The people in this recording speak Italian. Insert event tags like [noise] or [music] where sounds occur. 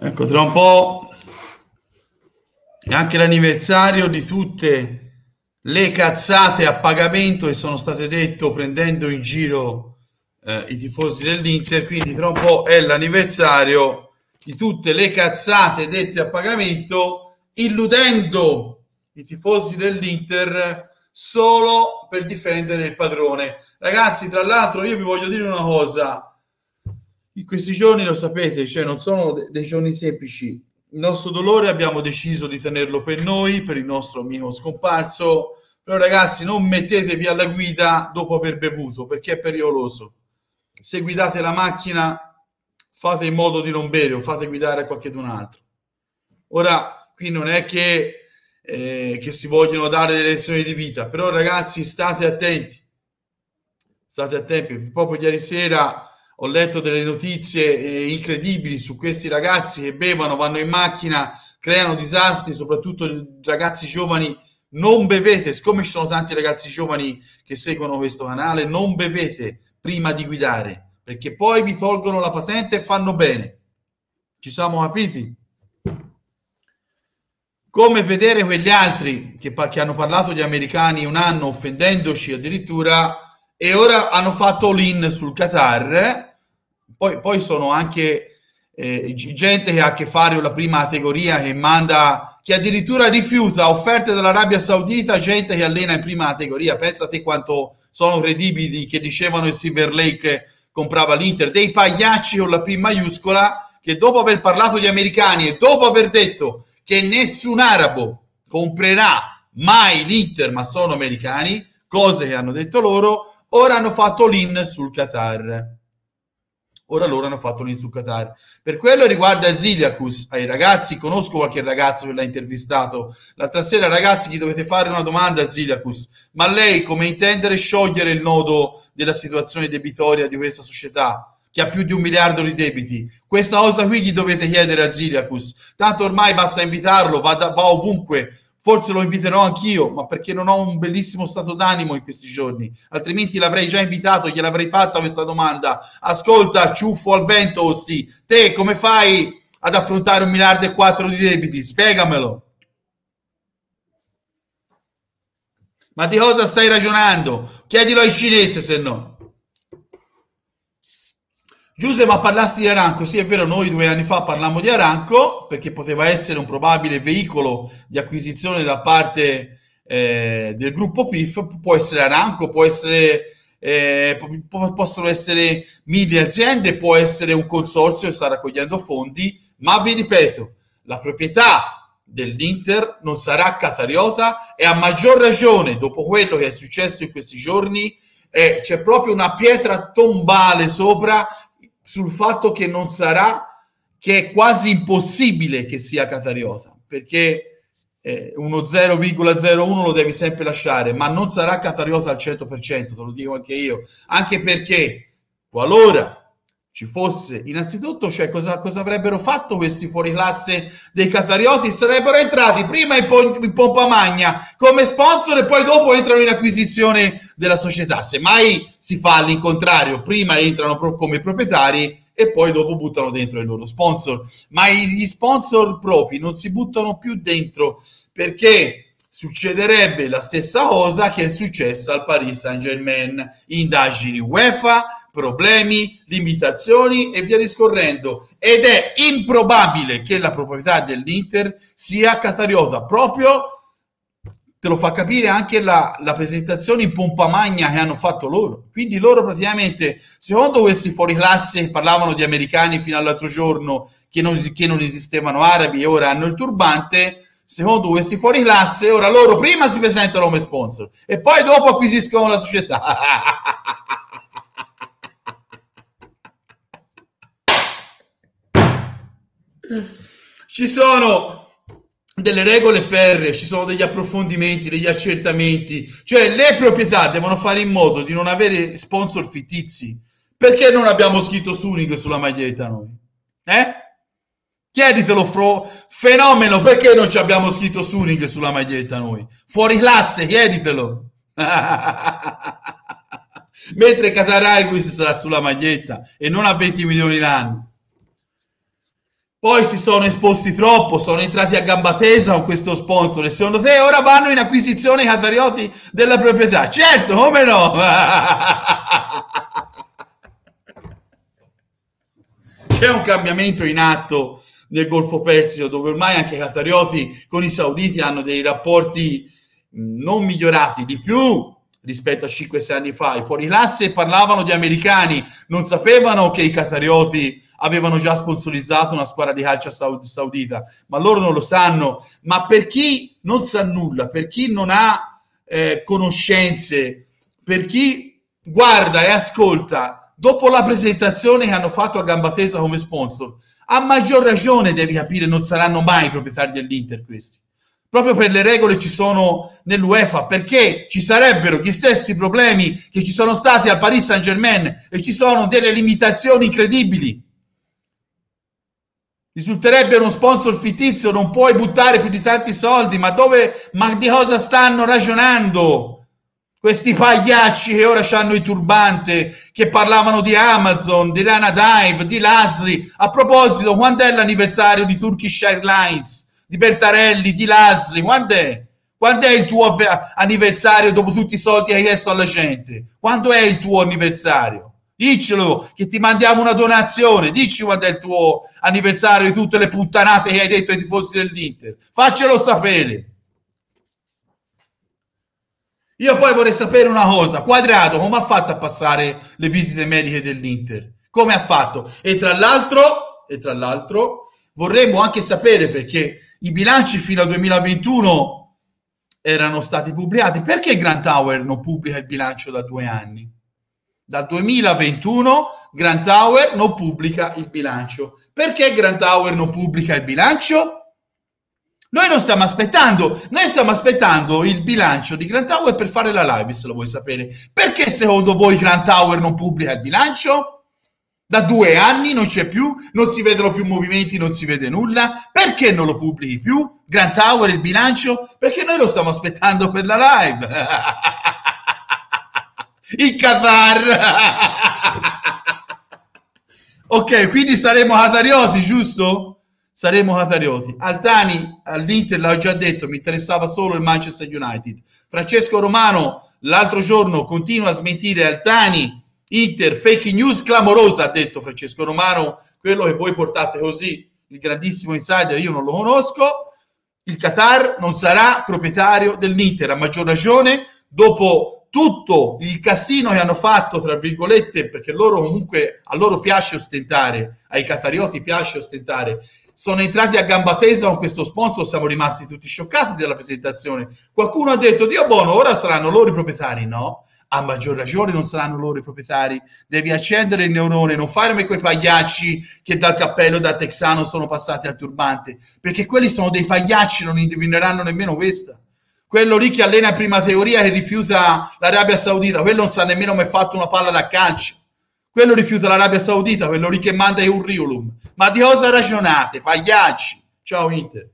Ecco, tra un po' è anche l'anniversario di tutte le cazzate a pagamento che sono state dette prendendo in giro eh, i tifosi dell'Inter, quindi tra un po' è l'anniversario di tutte le cazzate dette a pagamento, illudendo i tifosi dell'Inter solo per difendere il padrone. Ragazzi, tra l'altro io vi voglio dire una cosa, in questi giorni lo sapete, cioè non sono de- dei giorni semplici. Il nostro dolore abbiamo deciso di tenerlo per noi, per il nostro amico scomparso. Però ragazzi, non mettetevi alla guida dopo aver bevuto, perché è pericoloso. Se guidate la macchina, fate in modo di non bere o fate guidare a qualcun altro. Ora, qui non è che, eh, che si vogliono dare le lezioni di vita, però ragazzi, state attenti. State attenti. Proprio ieri sera ho letto delle notizie eh, incredibili su questi ragazzi che bevono, vanno in macchina, creano disastri, soprattutto ragazzi giovani. Non bevete, siccome ci sono tanti ragazzi giovani che seguono questo canale, non bevete prima di guidare, perché poi vi tolgono la patente e fanno bene. Ci siamo capiti? Come vedere quegli altri che, che hanno parlato di americani un anno offendendoci addirittura e ora hanno fatto l'in sul Qatar poi, poi sono anche eh, gente che ha a che fare con la prima categoria che manda, che addirittura rifiuta offerte dall'Arabia Saudita, gente che allena in prima categoria. Pensate quanto sono credibili che dicevano il Silver Lake comprava l'Inter, dei pagliacci con la P maiuscola che dopo aver parlato di americani e dopo aver detto che nessun arabo comprerà mai l'Inter, ma sono americani, cose che hanno detto loro, ora hanno fatto l'in sul Qatar ora loro hanno fatto l'insuccatare. Per quello riguarda Ziliacus, ai ragazzi, conosco qualche ragazzo che l'ha intervistato l'altra sera, ragazzi, gli dovete fare una domanda a Ziliacus, ma lei come intendere sciogliere il nodo della situazione debitoria di questa società? che ha più di un miliardo di debiti. Questa cosa qui gli dovete chiedere a Ziliacus. Tanto ormai basta invitarlo, va, da, va ovunque, Forse lo inviterò anch'io, ma perché non ho un bellissimo stato d'animo in questi giorni. Altrimenti l'avrei già invitato, gliel'avrei fatta questa domanda. Ascolta, ciuffo al vento, Osti, te come fai ad affrontare un miliardo e quattro di debiti? Spiegamelo. Ma di cosa stai ragionando? Chiedilo ai cinesi se no. Giuse, ma parlasti di Aranco? Sì, è vero, noi due anni fa parlammo di Aranco perché poteva essere un probabile veicolo di acquisizione da parte eh, del gruppo PIF. Può essere Aranco, può essere, eh, possono essere mille aziende, può essere un consorzio che sta raccogliendo fondi, ma vi ripeto, la proprietà dell'Inter non sarà catariota e a maggior ragione dopo quello che è successo in questi giorni eh, c'è proprio una pietra tombale sopra sul fatto che non sarà, che è quasi impossibile che sia catariota, perché eh, uno 0,01 lo devi sempre lasciare, ma non sarà catariota al 100%, te lo dico anche io, anche perché qualora ci fosse innanzitutto cioè cosa, cosa avrebbero fatto questi fuori classe dei catarioti sarebbero entrati prima in, po- in, pompa magna come sponsor e poi dopo entrano in acquisizione della società. Semmai si fa all'incontrario prima entrano pro- come proprietari e poi dopo buttano dentro i loro sponsor. Ma gli sponsor propri non si buttano più dentro perché succederebbe la stessa cosa che è successa al Paris Saint Germain indagini UEFA problemi, limitazioni e via discorrendo. Ed è improbabile che la proprietà dell'Inter sia catariota proprio te lo fa capire anche la, la, presentazione in pompa magna che hanno fatto loro. Quindi loro praticamente, secondo questi fuori classe che parlavano di americani fino all'altro giorno, che non, che non esistevano arabi e ora hanno il turbante, secondo questi fuori classe, ora loro prima si presentano come sponsor e poi dopo acquisiscono la società. [laughs] Ci sono delle regole ferree, ci sono degli approfondimenti, degli accertamenti, cioè le proprietà devono fare in modo di non avere sponsor fittizi. Perché non abbiamo scritto Suning sulla maglietta noi? Eh? Chieditelo, fro, fenomeno, perché non ci abbiamo scritto Suning sulla maglietta noi? Fuori classe, chieditelo. [laughs] Mentre Qatar Airways sarà sulla maglietta e non a 20 milioni l'anno. Poi si sono esposti troppo, sono entrati a gamba tesa con questo sponsor e secondo te ora vanno in acquisizione i catarioti della proprietà? Certo, come no? [laughs] C'è un cambiamento in atto nel Golfo Persio dove ormai anche i catarioti con i sauditi hanno dei rapporti non migliorati di più rispetto a 5-6 anni fa. I fuori classe parlavano di americani, non sapevano che i catarioti avevano già sponsorizzato una squadra di calcio saudita, ma loro non lo sanno. Ma per chi non sa nulla, per chi non ha eh, conoscenze, per chi guarda e ascolta, dopo la presentazione che hanno fatto a gamba tesa come sponsor, a maggior ragione devi capire non saranno mai proprietari dell'Inter questi proprio per le regole ci sono nell'UEFA, perché ci sarebbero gli stessi problemi che ci sono stati al Paris Saint Germain e ci sono delle limitazioni incredibili. Risulterebbe uno sponsor fittizio, non puoi buttare più di tanti soldi, ma dove, ma di cosa stanno ragionando? Questi pagliacci che ora hanno i turbante, che parlavano di Amazon, di Rana Dive, di Lasri. A proposito, quando è l'anniversario di Turkish Airlines? di Bertarelli, di Lasri, quando è? Quando è il tuo anniversario dopo tutti i soldi che hai chiesto alla gente? Quando è il tuo anniversario? Diccelo che ti mandiamo una donazione, dici quando è il tuo anniversario di tutte le puttanate che hai detto ai tifosi dell'Inter. Faccelo sapere. Io poi vorrei sapere una cosa, Quadrato come ha fatto a passare le visite mediche dell'Inter? Come ha fatto? E tra l'altro, e tra l'altro vorremmo anche sapere perché i bilanci fino al 2021 erano stati pubblicati. Perché Grand Tower non pubblica il bilancio da due anni? Dal 2021 Grand Tower non pubblica il bilancio. Perché Grand Tower non pubblica il bilancio? Noi non stiamo aspettando, noi stiamo aspettando il bilancio di Grand Tower per fare la live, se lo vuoi sapere. Perché secondo voi Grand Tower non pubblica il bilancio? Da due anni non c'è più, non si vedono più movimenti, non si vede nulla. Perché non lo pubblichi più? Grand Tower, il bilancio? Perché noi lo stiamo aspettando per la live. [laughs] il Qatar. [laughs] ok, quindi saremo Catarioti, giusto? Saremo Catarioti. Altani all'Inter, l'ho già detto, mi interessava solo il Manchester United. Francesco Romano l'altro giorno continua a smentire Altani Inter, fake news clamorosa, ha detto Francesco Romano, quello che voi portate così, il grandissimo insider, io non lo conosco. Il Qatar non sarà proprietario dell'Inter, a maggior ragione dopo tutto il cassino che hanno fatto, tra virgolette, perché loro comunque a loro piace ostentare, ai catarioti piace ostentare. Sono entrati a gamba tesa con questo sponsor, siamo rimasti tutti scioccati della presentazione. Qualcuno ha detto, Dio buono, ora saranno loro i proprietari, no? a maggior ragione non saranno loro i proprietari. Devi accendere il neurone, non farmi quei pagliacci che dal cappello da texano sono passati al turbante, perché quelli sono dei pagliacci, non indovineranno nemmeno questa. Quello lì che allena prima teoria che rifiuta l'Arabia Saudita, quello non sa nemmeno mai fatto una palla da calcio. Quello rifiuta l'Arabia Saudita, quello lì che manda i curriculum. Ma di cosa ragionate, pagliacci? Ciao Inter.